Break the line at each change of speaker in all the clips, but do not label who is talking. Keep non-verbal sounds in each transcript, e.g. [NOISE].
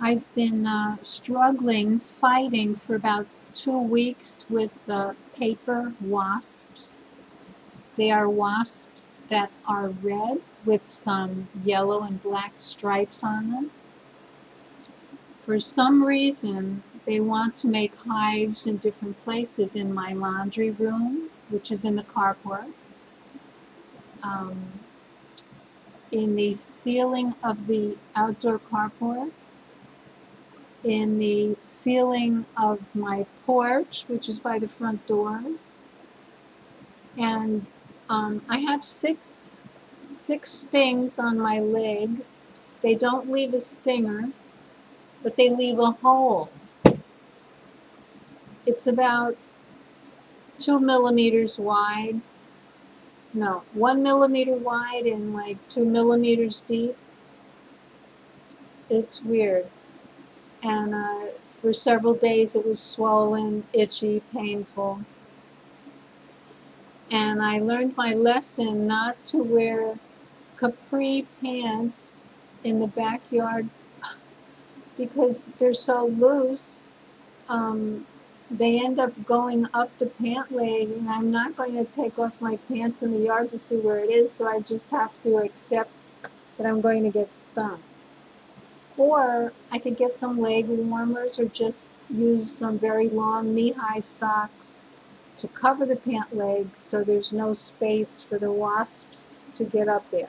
I've been uh, struggling, fighting for about two weeks with the paper wasps. They are wasps that are red with some yellow and black stripes on them. For some reason, they want to make hives in different places in my laundry room, which is in the carport, um, in the ceiling of the outdoor carport, in the ceiling of my porch, which is by the front door. And um, I have six, six stings on my leg. They don't leave a stinger, but they leave a hole. It's about two millimeters wide. No, one millimeter wide and like two millimeters deep. It's weird and uh, for several days it was swollen, itchy, painful. And I learned my lesson not to wear capri pants in the backyard [SIGHS] because they're so loose. Um, they end up going up the pant leg, and I'm not going to take off my pants in the yard to see where it is, so I just have to accept that I'm going to get stung. Or I could get some leg warmers or just use some very long knee-high socks to cover the pant leg so there's no space for the wasps to get up there.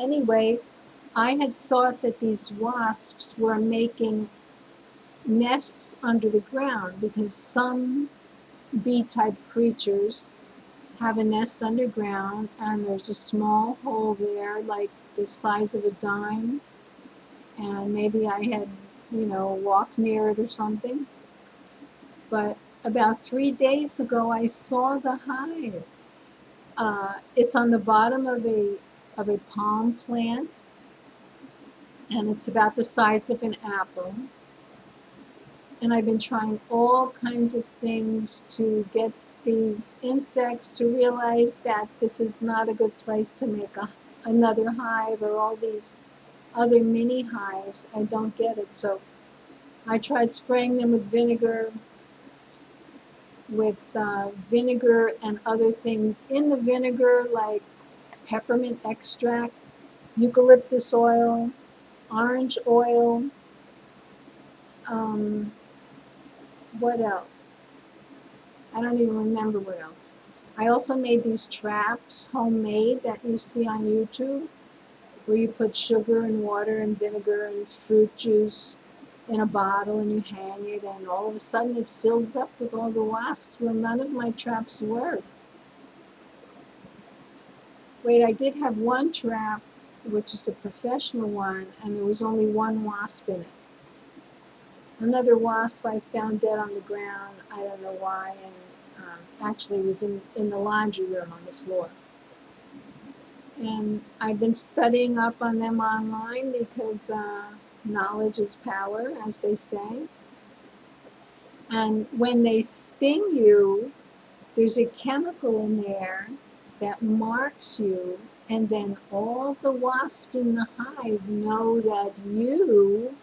Anyway, I had thought that these wasps were making nests under the ground because some bee-type creatures have a nest underground and there's a small hole there like the size of a dime and maybe I had, you know, walked near it or something. But about three days ago, I saw the hive. Uh, it's on the bottom of a of a palm plant, and it's about the size of an apple. And I've been trying all kinds of things to get these insects to realize that this is not a good place to make a, another hive or all these other mini hives, I don't get it. So I tried spraying them with vinegar, with uh, vinegar and other things in the vinegar like peppermint extract, eucalyptus oil, orange oil, um, what else? I don't even remember what else. I also made these traps homemade that you see on YouTube where you put sugar and water and vinegar and fruit juice in a bottle and you hang it and all of a sudden it fills up with all the wasps. Well, none of my traps work. Wait, I did have one trap, which is a professional one, and there was only one wasp in it. Another wasp I found dead on the ground. I don't know why, and um, actually was in, in the laundry room on the floor and I've been studying up on them online because uh, knowledge is power, as they say. And when they sting you, there's a chemical in there that marks you, and then all the wasps in the hive know that you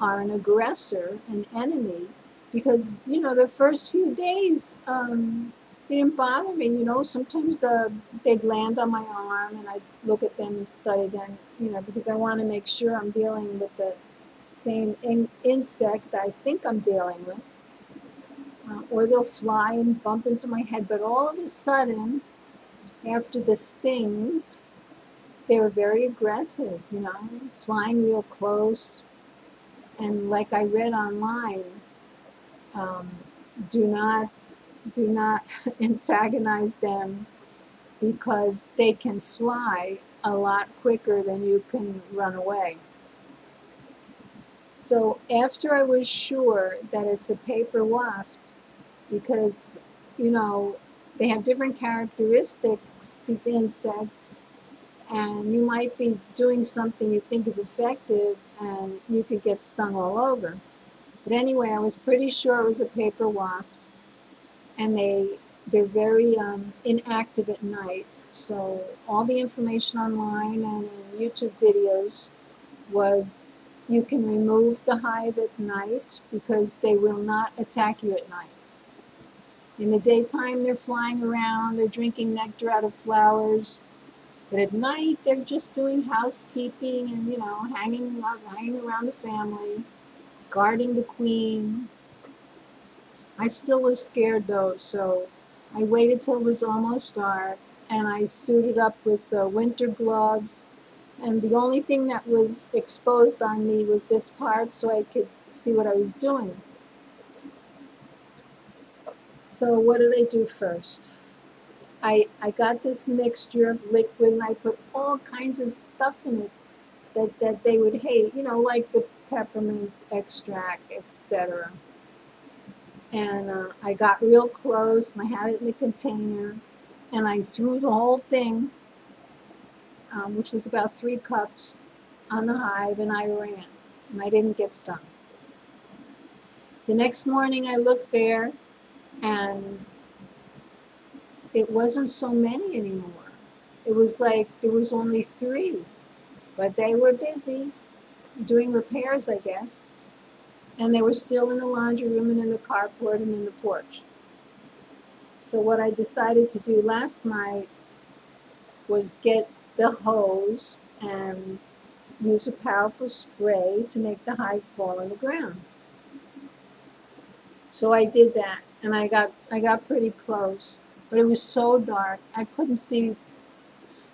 are an aggressor, an enemy, because you know the first few days um, they didn't bother me, you know. Sometimes uh, they'd land on my arm and I'd look at them and study them, you know, because I want to make sure I'm dealing with the same in insect I think I'm dealing with. Uh, or they'll fly and bump into my head. But all of a sudden, after the stings, they were very aggressive, you know, flying real close. And like I read online, um, do not do not [LAUGHS] antagonize them because they can fly a lot quicker than you can run away. So after I was sure that it's a paper wasp, because, you know, they have different characteristics, these insects, and you might be doing something you think is effective and you could get stung all over. But anyway, I was pretty sure it was a paper wasp and they they're very um, inactive at night. So all the information online and YouTube videos was You can remove the hive at night because they will not attack you at night. In the daytime, they're flying around, they're drinking nectar out of flowers. But at night, they're just doing housekeeping and, you know, hanging, hanging around the family, guarding the queen. I still was scared though, so I waited till it was almost dark and I suited up with uh, winter gloves. And the only thing that was exposed on me was this part so I could see what I was doing. So what did I do first? I, I got this mixture of liquid and I put all kinds of stuff in it that, that they would hate, you know, like the peppermint extract, etc. And uh, I got real close and I had it in a container and I threw the whole thing, um, which was about three cups, on the hive and I ran and I didn't get stung. The next morning I looked there and it wasn't so many anymore. It was like there was only three, but they were busy doing repairs, I guess, and they were still in the laundry room and in the carport and in the porch. So what I decided to do last night was get the hose and use a powerful spray to make the hive fall on the ground. So I did that and I got I got pretty close, but it was so dark I couldn't see.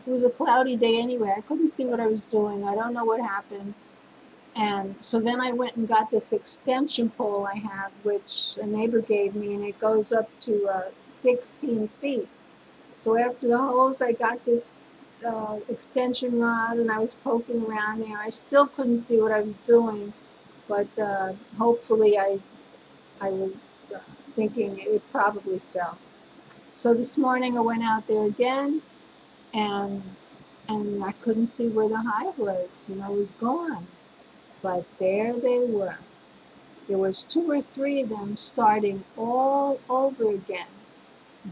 It was a cloudy day anyway. I couldn't see what I was doing. I don't know what happened. And so then I went and got this extension pole I have, which a neighbor gave me, and it goes up to uh, 16 feet. So after the hose, I got this uh, extension rod, and I was poking around there. I still couldn't see what I was doing, but uh, hopefully I, I was uh, thinking it probably fell. So this morning I went out there again, and and I couldn't see where the hive was. You know, it was gone. But there they were. There was two or three of them starting all over again,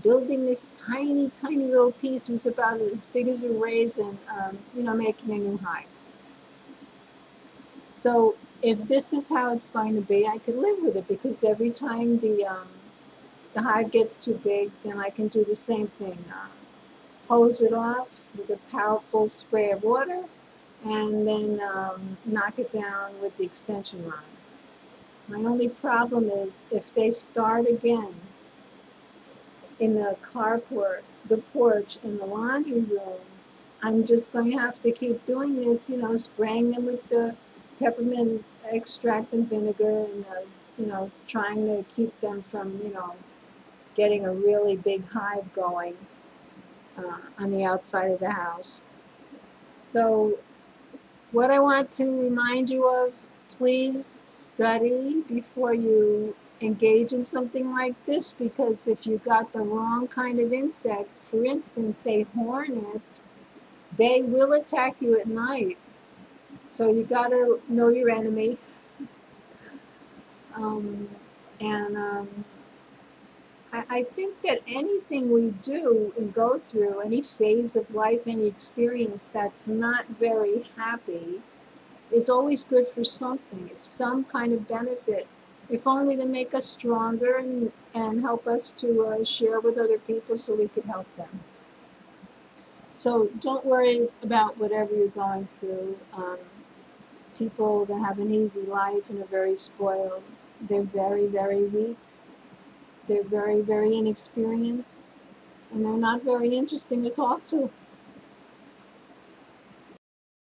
building this tiny, tiny little piece. Was about as big as a raisin, um, you know, making a new hive. So if this is how it's going to be, I could live with it because every time the um, the hive gets too big, then I can do the same thing. Uh, hose it off with a powerful spray of water and then um, knock it down with the extension rod. My only problem is if they start again in the carport, the porch, in the laundry room, I'm just going to have to keep doing this, you know, spraying them with the peppermint extract and vinegar and, uh, you know, trying to keep them from, you know, getting a really big hive going uh, on the outside of the house. So what I want to remind you of, please study before you engage in something like this because if you got the wrong kind of insect, for instance, a hornet, they will attack you at night. So you got to know your enemy. Um, and um, I, I think that anything we do and go through, any phase of life, any experience that's not very happy, is always good for something. It's some kind of benefit, if only to make us stronger and, and help us to uh, share with other people so we could help them. So don't worry about whatever you're going through. Um, people that have an easy life and are very spoiled, they're very, very weak they're very, very inexperienced, and they're not very interesting to talk to.